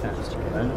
faster. Right?